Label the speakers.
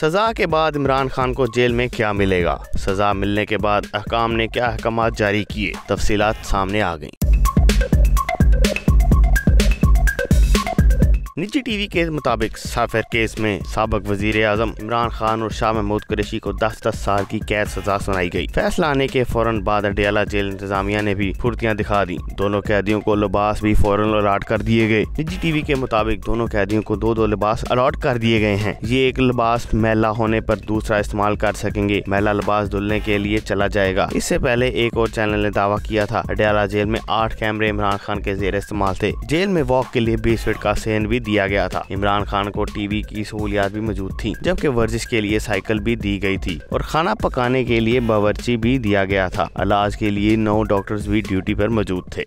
Speaker 1: सजा के बाद इमरान खान को जेल में क्या मिलेगा? सजा मिलने के बाद अहकाम ने क्या अहकाम जारी किए? तफसीलात सामने आ गईं। निजी टीवी के मुताबिक साफर केस में सबक वज़ीर आज़म इमरान खान और शाह महमूद कुरेशी को दस दस साल की कैद सजा सुनाई गई। फैसला आने के फ़ौरन बाद अडियाला जेल इंतजामिया ने भी फुर्तियाँ दिखा दी। दोनों कैदियों को लिबास भी फ़ौरन अलाट कर दिए गए। निजी टीवी के मुताबिक दोनों कैदियों को दो दो लिबास अलॉट कर दिए गए हैं। ये एक लिबास मैला होने पर दूसरा इस्तेमाल कर सकेंगे। मैला लिबास धुलने के लिए चला जाएगा। इससे पहले एक और चैनल ने दावा किया था, अडियाला जेल में आठ कैमरे इमरान खान के जेर इस्तेमाल थे। जेल में वॉक के लिए बीस फीट का सेन भी दिया गया था। इमरान खान को टीवी की सहूलियात भी मौजूद थी, जबकि वर्जिश के लिए साइकिल भी दी गई थी और खाना पकाने के लिए बावर्ची भी दिया गया था। इलाज के लिए नौ डॉक्टर्स भी ड्यूटी पर मौजूद थे।